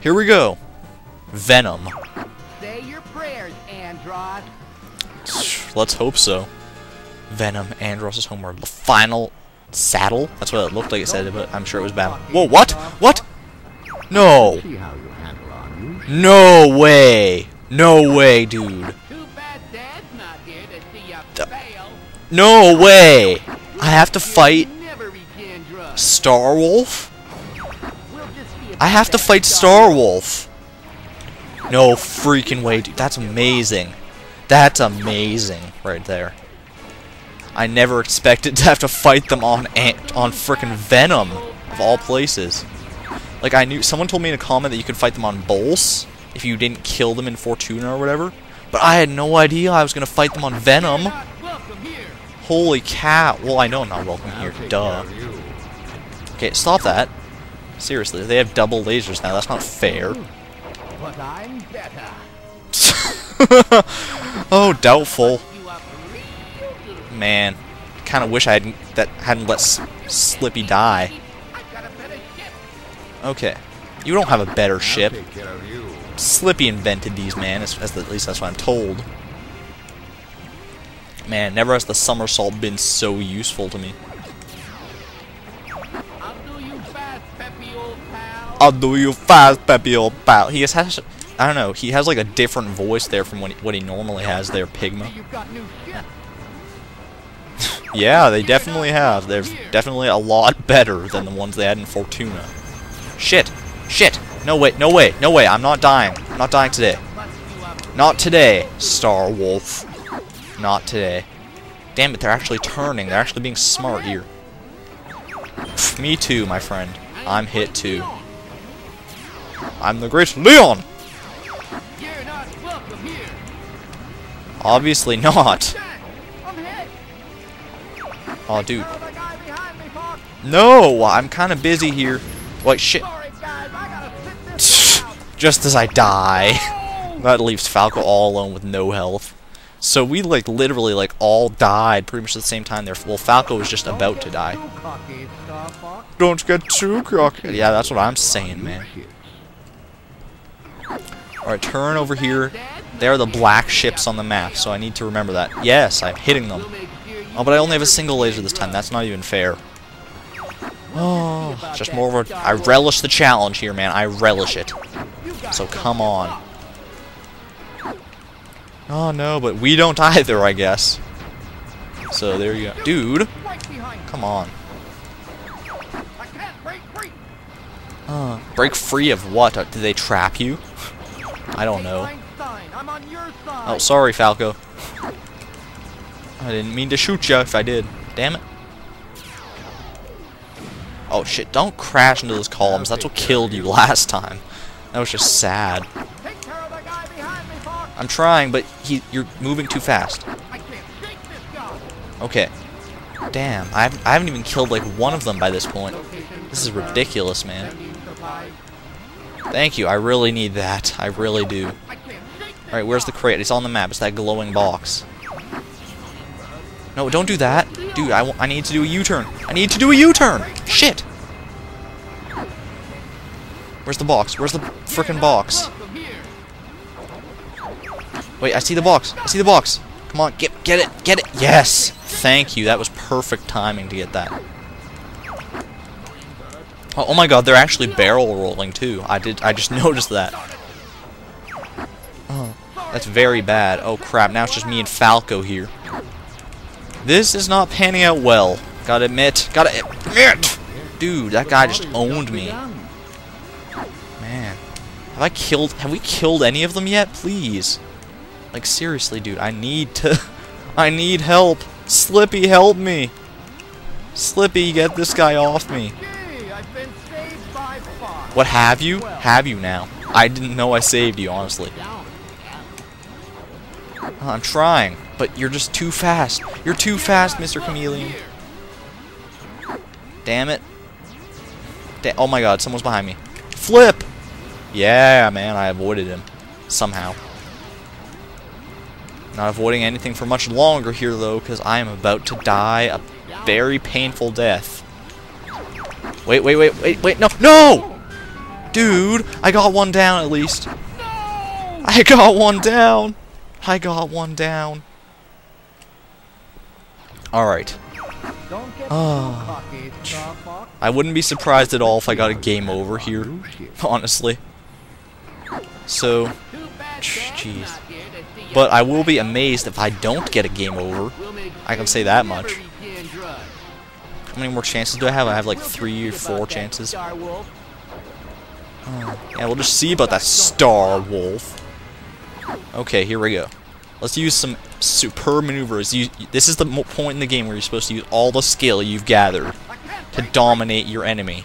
Here we go. Venom. Say your prayers, Andross. Let's hope so. Venom, Andross' homeworld. The final saddle? That's what it looked like it said, but I'm sure it was bad. Whoa, what? What? No. See how you handle on you. No way. No way, dude. Too bad Dad's not here to see you fail. No way. I have to fight Never reach Andross. Star Wolf? I have to fight Star Wolf. No freaking way, dude. That's amazing. That's amazing right there. I never expected to have to fight them on Ant on frickin' Venom of all places. Like I knew someone told me in a comment that you could fight them on Bolse if you didn't kill them in Fortuna or whatever. But I had no idea I was gonna fight them on Venom. Holy cow. Well, I know I'm not welcome here. Duh. Okay, stop that. Seriously, they have double lasers now. That's not fair. But I'm better. oh, doubtful. You up real good. Man, kind of wish I hadn't that hadn't let S Slippy die. I got a better ship. Okay, you don't have a better ship. take care of you. Slippy invented these, man. As, as at least that's what I'm told. Man, never has the somersault been so useful to me. I'll do you fast, Peppy old pal. He has, has I don't know. He has like a different voice there from what he, what he normally has there, Pigma. You've got new ship. Yeah, they definitely have. They're definitely a lot better than the ones they had in Fortuna. Shit! Shit! No way, no way, no way, I'm not dying. I'm not dying today. Bust you up. Not today, Star Wolf. Not today. Damn it, they're actually turning. They're actually being smart here. Me too, my friend. I'm hit too. I'm the great Leon! You're not welcome here. Obviously not. Dang, I'm hit. Oh, dude. Tell the guy behind me, Fox. No! I'm kind of busy here. Wait, shit. Sorry, guys. I gotta sit this one out. Just as I die. That leaves Falco all alone with no health. So we like literally like all died pretty much at the same time there. Well, Falco was just about to die. Too cocky, Star Fox. Don't get too cocky. Yeah, that's what I'm saying, man. Alright, turn over here. There are the black ships on the map, so I need to remember that. Yes, I'm hitting them. Oh, but I only have a single laser this time. That's not even fair. Oh, just more of a... I relish the challenge here, man. I relish it. So come on. Oh, no, but we don't either, I guess. So there you go. Dude, come on. I break free. Uh, break free of what? Uh, Did they trap you? I don't know. Einstein, I'm on your side. Oh, sorry, Falco. I didn't mean to shoot you if I did. Damn it. Oh, shit. Don't crash into those columns. That's what killed you last time. That was just sad. Take care of the guy behind me, Fox. I'm trying, but he, you're moving too fast. I can't shake this guy. Okay. Damn, I haven't, I haven't even killed like one of them by this point. This is ridiculous, man. Thank you, I really need that. I really do. Alright, where's the crate? It's on the map. It's that glowing box. No, don't do that. Dude, I, I need to do a U-turn. I need to do a U-turn! Shit! Where's the box? Where's the frickin' box? Wait, I see the box. I see the box. Come on, get get it. Get it. Yes! Thank you. That was perfect timing to get that. Oh, oh my god, they're actually barrel rolling too. I did I just noticed that. Oh, that's very bad. Oh crap, now it's just me and Falco here. This is not panning out well. Gotta admit. Gotta admit! Dude, that guy just owned me. Man. Have I killed have we killed any of them yet? Please. Like seriously, dude, I need to I need help. Slippy, help me. Slippy, get this guy off me. What have you? Have you now? I didn't know I saved you, honestly. I'm trying, but you're just too fast. You're too fast, Mr. Chameleon. Damn it. Da oh my god, someone's behind me. Flip! Yeah, man, I avoided him. Somehow. Not avoiding anything for much longer here, though, because I am about to die a very painful death. Wait, wait, wait, wait, wait, no, no! Dude, I got one down at least. No! I got one down. I got one down. Alright. Oh. Ah. Fox. I wouldn't be surprised at all if I got a game over here. Honestly. So, jeez. but I will be amazed if I don't get a game over. I can say that much. How many more chances do I have? I have like three or four chances. Yeah, we'll just see about that Star Wolf. Okay, here we go. Let's use some superb maneuvers. You, this is the point in the game where you're supposed to use all the skill you've gathered to dominate your enemy.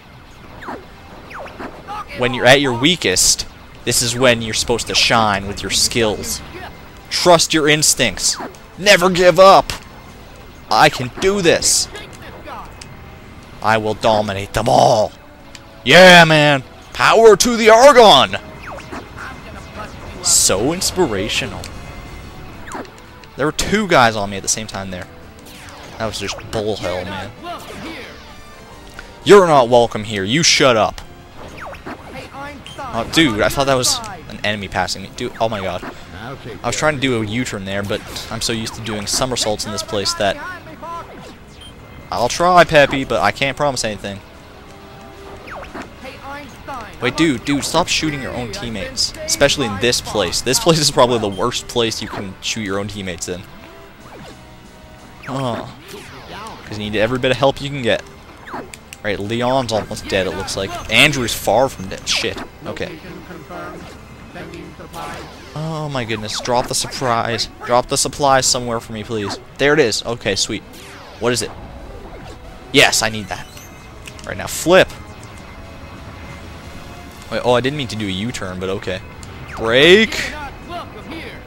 When you're at your weakest, this is when you're supposed to shine with your skills. Trust your instincts. Never give up. I can do this. I will dominate them all. Yeah, man. Power to the Argon. I'm gonna bust you up. So inspirational. There were two guys on me at the same time there. That was just bull hell, man. not welcome here. You're not welcome here. You shut up. Oh, dude, I'm I on thought that was an enemy passing me. Dude, oh my god. I was trying to do a U-turn there, but I'm so used to doing somersaults in this place that Behind me, Fox. I'll try, Peppy, but I can't promise anything. Wait, dude, dude, stop shooting your own teammates. Especially in this place. This place is probably the worst place you can shoot your own teammates in. Oh. Because you need every bit of help you can get. Right, Leon's almost dead, it looks like. Andrew's far from dead. Shit. Okay. Oh my goodness. Drop the surprise. Drop the supplies somewhere for me, please. There it is. Okay, sweet. What is it? Yes, I need that. Right now, flip. Wait, oh, I didn't mean to do a U-turn, but okay. Here.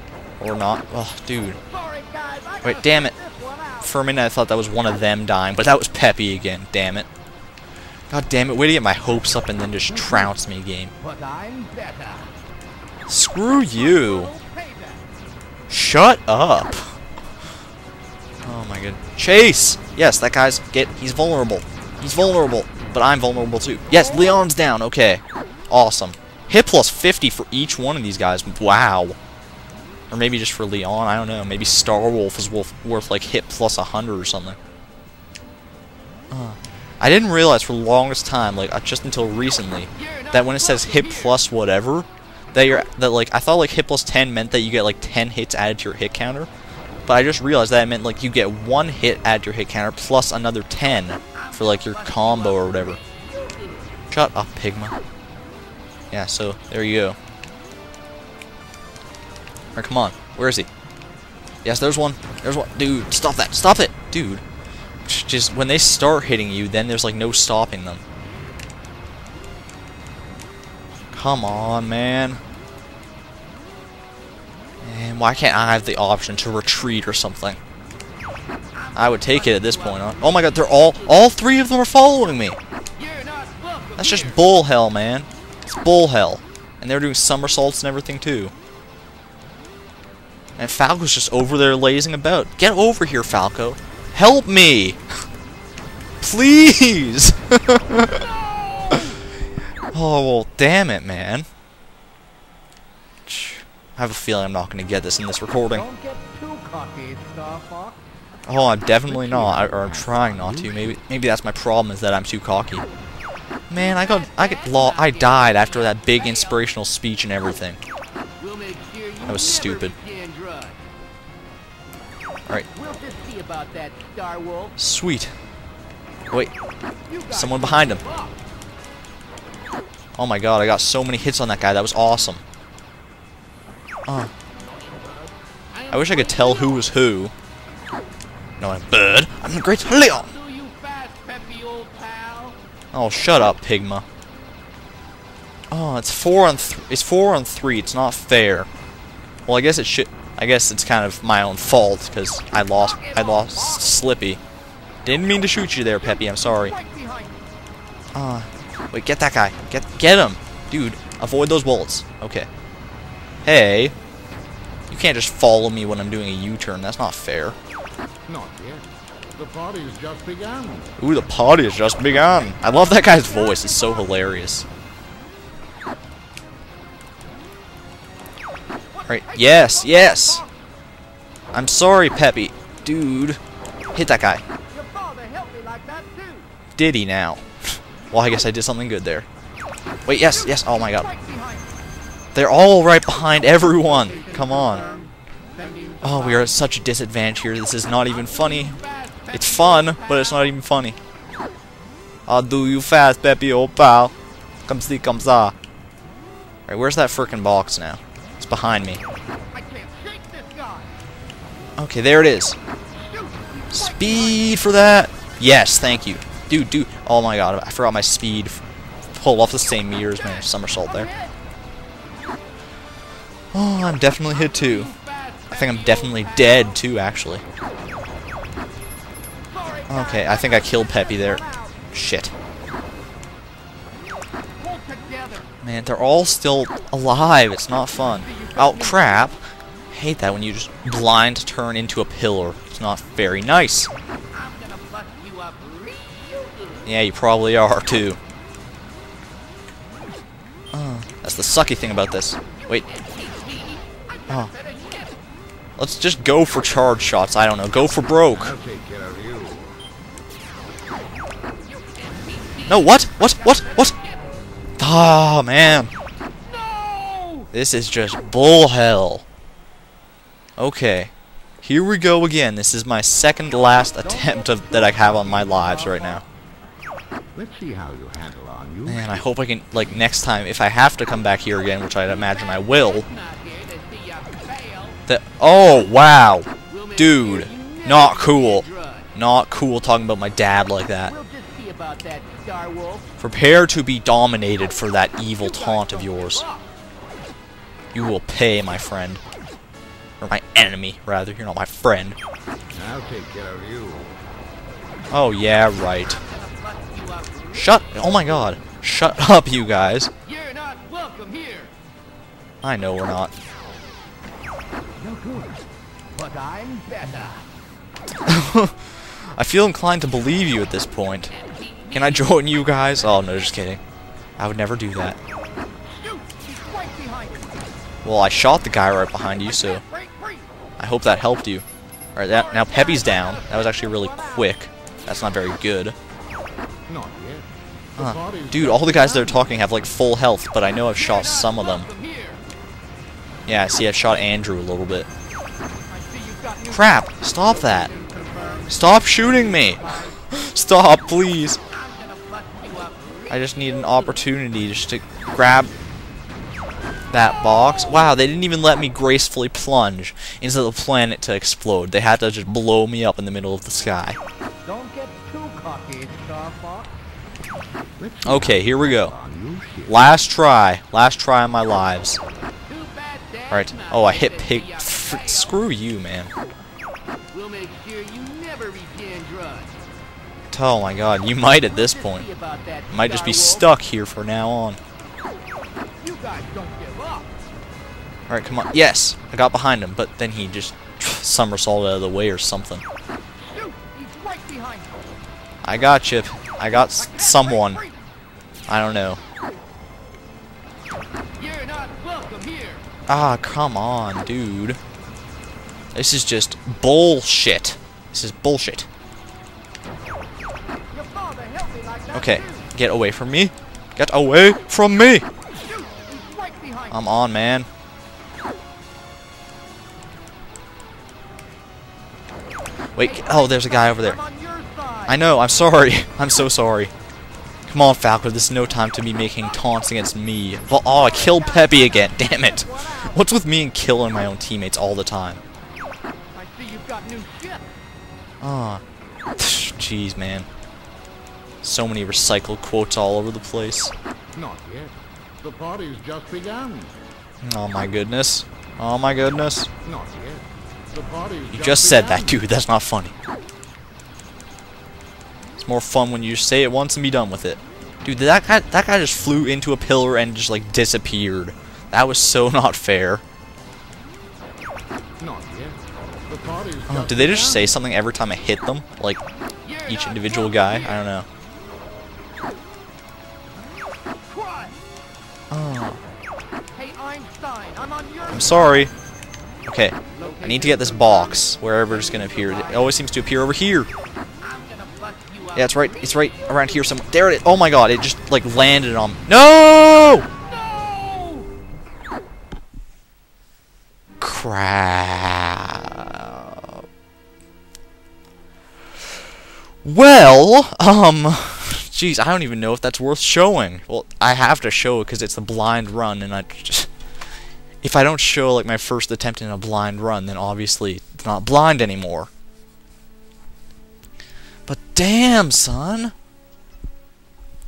Or not. Oh, dude. Wait, damn it. For a minute, I thought that was one of them dying, but that was Peppy again. Damn it. God damn it. Way to get my hopes up and then just trounce me game. Screw you. Shut up. Oh my god. Chase! Yes, that guy's get he's vulnerable. He's vulnerable. But I'm vulnerable too. Yes, Leon's down, okay. Awesome. Hit plus 50 for each one of these guys. Wow. Or maybe just for Leon, I don't know. Maybe Star Wolf is worth, worth like hit plus 100 or something. Uh, I didn't realize for the longest time, like uh, just until recently, that when it says hit plus whatever, that you're that like I thought like hit plus 10 meant that you get like 10 hits added to your hit counter, but I just realized that it meant like you get one hit added to your hit counter plus another 10 for like your combo or whatever. Shut up, Pigma. Yeah, so there you go. Alright, come on. Where is he? Yes, there's one. There's one. Dude, stop that. Stop it. Dude. Just when they start hitting you, then there's like no stopping them. Come on, man. And why can't I have the option to retreat or something? I would take it at this point. Huh? Oh my god, they're all all three of them are following me. That's just bull hell, man. It's bull hell. And they're doing somersaults and everything too. And Falco's just over there lazing about. Get over here, Falco. Help me! Please! oh, well, damn it, man. I have a feeling I'm not going to get this in this recording. Don't get too cocky, Star Fox. Oh, I'm definitely not, or I'm trying not to. Maybe, maybe that's my problem is that I'm too cocky. Man, I got, I get lo I died after that big inspirational speech and everything. We'll make sure you That was stupid. eat canned drugs. Alright, We'll just see about that, Star Wolf. sweet. Wait, someone behind him. Oh my god, I got so many hits on that guy. That was awesome. Oh, I wish I could tell who was who. No, I'm Bird. I'm the Great Leon. Oh, shut up, Pigma. Oh, it's four on it's four on three. It's not fair. Well, I guess it should. I guess it's kind of my own fault because I lost. I lost Slippy. Didn't mean to shoot you there, Peppy. I'm sorry. Ah, wait, get that guy. Get get him. Dude, avoid those bullets. Okay. Hey. You can't just follow me when I'm doing a U-turn. That's not fair. Not yet. The party's just begun. Ooh, the party's just begun. I love that guy's voice. It's so hilarious. Right. Yes, yes. I'm sorry, Peppy. Dude. Hit that guy. Did he now? well, I guess I did something good there. Wait, yes, yes. Oh, my God. They're all right behind everyone. Come on. Oh, we are at such a disadvantage here. This is not even funny. It's fun, but it's not even funny. I'll do you fast, Peppy, old oh, pal. Come see, come saw. Alright, where's that frickin' box now? It's behind me. Okay, there it is. Speed for that. Yes, thank you. Dude, dude. Oh my god, I forgot my speed. Pull off the same meter as my somersault there. Oh, I'm definitely hit too. I think I'm definitely dead too, actually. Okay, I think I killed Peppy there. Shit. Man, they're all still alive. It's not fun. Oh, crap. hate that when you just blind turn into a pillar. It's not very nice. Yeah, you probably are, too. Uh, that's the sucky thing about this. Wait, oh. let's just go for charge shots. I don't know. Go for broke. No, what? What? What? What? Ah, man. No! This is just bull hell. Okay. Here we go again. This is my second last attempt of, that I have on my lives right now. Let's see how you handle on you. Man, I hope I can, like, next time, if I have to come back here again, which I imagine I will, Not here to see ya fail. that, oh, wow. Dude, not cool. Not cool talking about my dad like that. We'll just see about that, Star Wolf. Prepare to be dominated for that evil taunt of yours. You will pay, my friend. Or my enemy, rather. You're not my friend. I'll take care of you. Oh, yeah, right. Bust you up. Shut. Oh my god. Shut up, you guys. You're not welcome here. I know we're not. You're good, but I'm better. I feel inclined to believe you at this point. Can I join you guys? Oh, no, just kidding. I would never do that. Shoot! He's right behind you. Well, I shot the guy right behind you, so I hope that helped you. Alright, that, now Peppy's down. That was actually really quick. That's not very good. Not yet. Huh. Dude, all the guys that are talking have like full health, but I know I've shot some of them. Yeah, see, I shot Andrew a little bit. I see you've got new Crap! Stop that! Stop shooting me! Stop, please! I just need an opportunity just to grab that box. Wow, they didn't even let me gracefully plunge into the planet to explode. They had to just blow me up in the middle of the sky. Don't get too cocky, Star Fox. Okay, here we go. handle on you, shit. Last try. Last try on my lives. Too bad Dad's Alright. Oh, I hit pig. F screw you, man. We'll make sure you never drugs. Oh my god, you might at this point. See about that, Might just be stuck here for now on. Wolf. You guys don't give up. Alright, come on. Yes! I got behind him, but then he just somersaulted out of the way or something. Shoot! He's right behind you. I got Chip. I got someone. I don't know. You're not welcome here. Ah, come on, dude. This is just bullshit. This is bullshit. Okay, get away from me. Get away from me! Shoot! He's right behind I'm on, man. Wait, oh, there's a guy over there. I'm on your side. I know, I'm sorry. I'm so sorry. Come on, Falco, this is no time to be making taunts against me. Well, oh, I killed Peppy again, damn it. What's with me and killing my own teammates all the time? I see you've got new shit. Ah, jeez, man. So many recycled quotes all over the place. Not yet. The party's just begun. Oh my goodness. Oh my goodness. Not yet. The party's You just said that, dude. That's not funny. It's more fun when you say it once and be done with it. Dude, that guy that guy just flew into a pillar and just like disappeared. That was so not fair. Not yet. The party's Oh, did they just begun. say something every time I hit them? Like each individual guy? I don't know. I'm sorry. Okay, I need to get this box wherever it's gonna appear. It always seems to appear over here. Yeah, it's right. It's right around here somewhere. There it is. Oh my god! It just like landed on. No! No! Crap. Well, um, jeez, I don't even know if that's worth showing. Well, I have to show it because it's a blind run, and I just, if I don't show like my first attempt in a blind run, then obviously it's not blind anymore. But damn, son,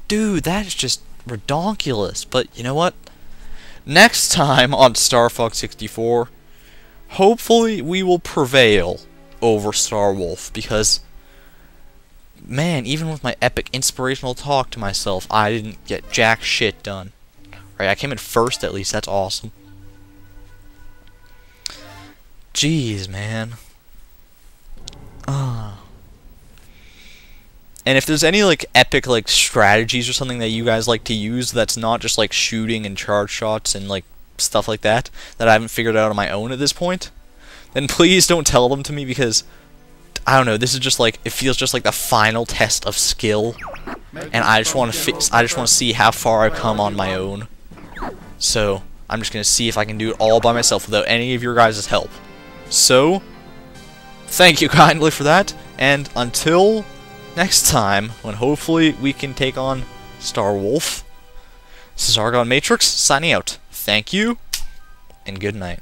dude, that is just redonkulous. But you know what? Next time on Star Fox 64, hopefully we will prevail over Star Wolf because man, even with my epic inspirational talk to myself, I didn't get jack shit done. Right, I came in first at least, that's awesome. Jeez, man. Ah. And if there's any like epic like strategies or something that you guys like to use that's not just like shooting and charge shots and like stuff like that that I haven't figured out on my own at this point, then please don't tell them to me because I don't know, this is just like it feels just like the final test of skill and I just want to I just want to see how far I've come on my own. So, I'm just going to see if I can do it all by myself without any of your guys' help. So, thank you kindly for that and until next time, when hopefully we can take on Star Wolf. This is Argon Matrix signing out. Thank you, and good night.